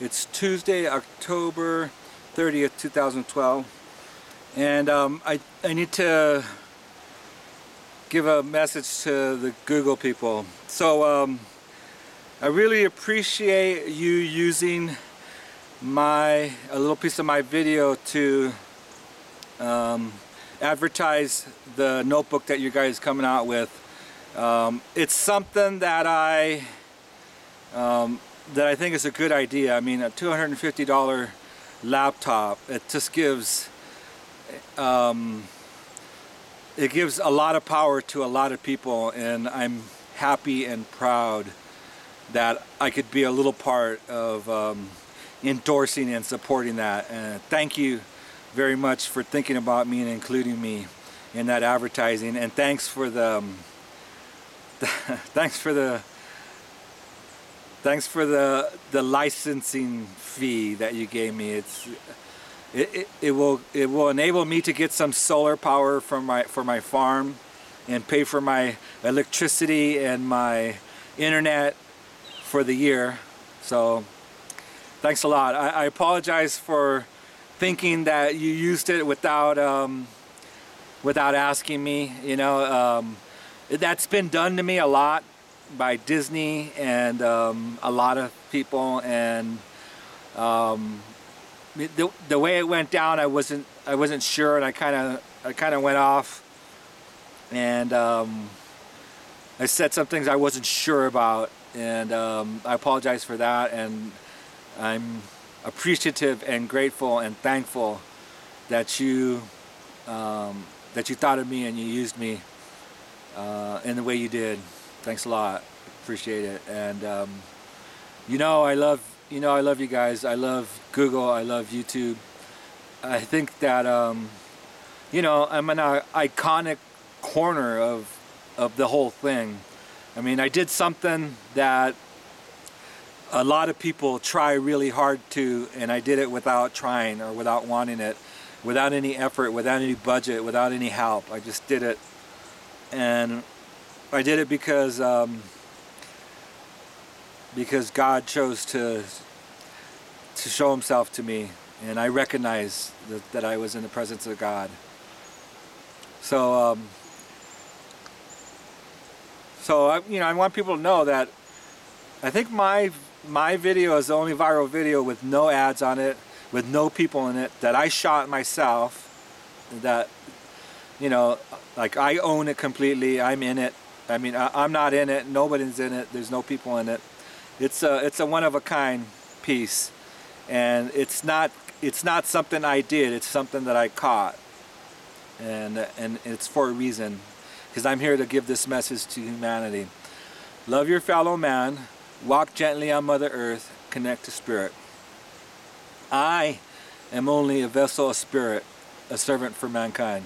It's Tuesday, October 30th, 2012. And um, I, I need to give a message to the Google people. So um, I really appreciate you using my a little piece of my video to um, advertise the notebook that you guys coming out with. Um, it's something that I um, that I think is a good idea. I mean, a $250 laptop, it just gives um, it gives a lot of power to a lot of people, and I'm happy and proud that I could be a little part of um, endorsing and supporting that. And thank you very much for thinking about me and including me in that advertising. And thanks for the um, thanks for the thanks for the the licensing fee that you gave me. It's it, it, it will it will enable me to get some solar power from my for my farm and pay for my electricity and my internet for the year. So thanks a lot. I, I apologize for thinking that you used it without um, without asking me. You know, um, that's been done to me a lot by Disney and um, a lot of people and um, the, the way it went down I wasn't I wasn't sure and I kind of I kind of went off and um, I said some things I wasn't sure about and um, I apologize for that and I'm appreciative and grateful and thankful that you um, that you thought of me and you used me uh, in the way you did. Thanks a lot. Appreciate it. And um, you know, I love you know I love you guys. I love Google. I love YouTube. I think that um, you know I'm an uh, iconic corner of of the whole thing. I mean, I did something that a lot of people try really hard to, and I did it without trying or without wanting it, without any effort, without any budget, without any help. I just did it, and I did it because um, because God chose to to show Himself to me, and I recognized that, that I was in the presence of God. So, um, so I, you know, I want people to know that I think my my video is the only viral video with no ads on it, with no people in it, that I shot myself, that, you know, like I own it completely, I'm in it. I mean, I, am not in it, nobody's in it, there's no people in it. It's a, it's a one-of-a-kind piece. And it's not, it's not something I did, it's something that I caught. And, and it's for a reason, because I'm here to give this message to humanity. Love your fellow man, Walk gently on Mother Earth, connect to Spirit. I am only a vessel of Spirit, a servant for mankind.